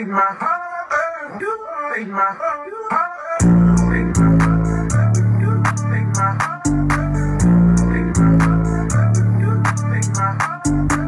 Make my heart, my heart, my heart. My heart, my heart.